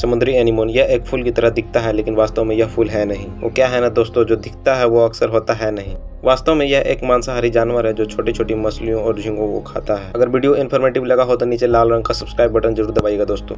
समुद्री एनिमोन यह एक फूल की तरह दिखता है, लेकिन वास्तव में यह फूल है नहीं। वो क्या है ना दोस्तों, जो दिखता है वो अक्सर होता है नहीं। वास्तव में यह एक मांसाहारी जानवर है जो छोटी छोटी मछलियों और झींगों को खाता है। अगर वीडियो इन्फॉर्मेटिव लगा हो तो नीचे लाल रंग का सब्सक्राइब बटन ज़रूर दबाइएगा दोस्तों।